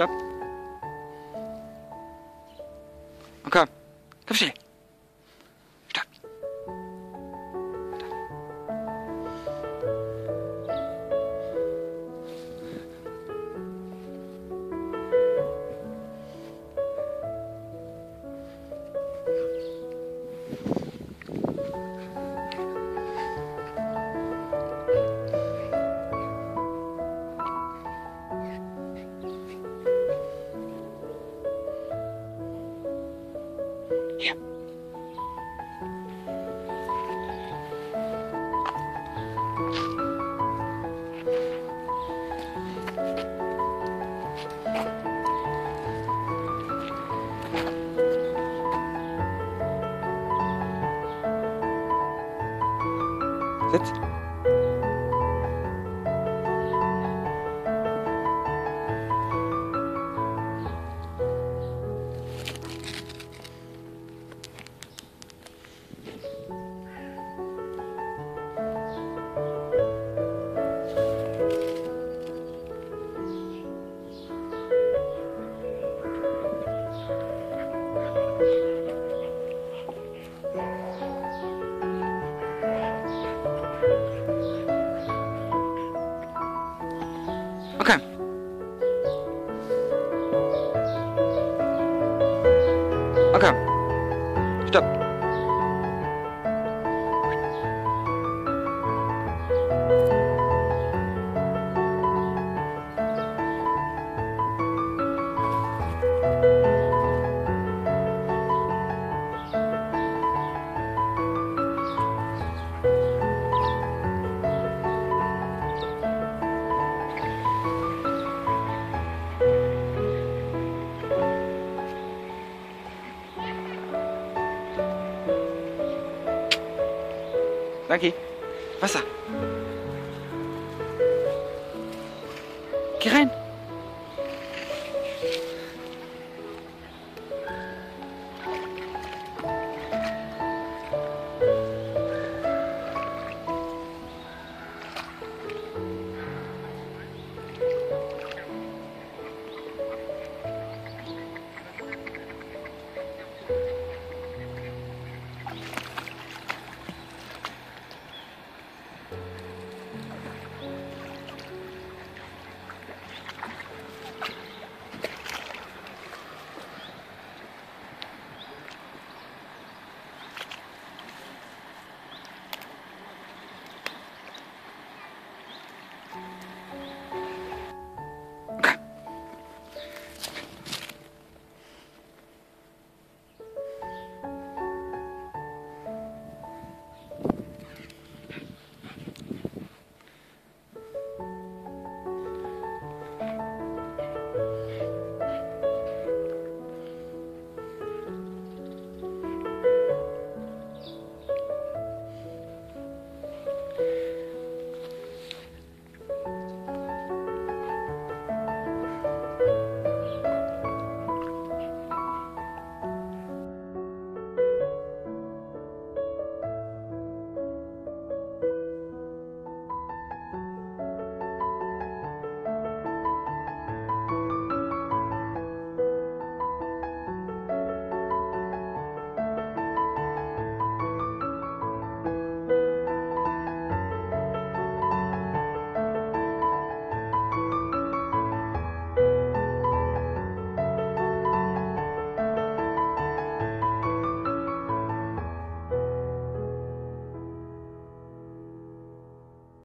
up. Okay. Come see. Hier. Пока! Danke. Wasser. Geh rein.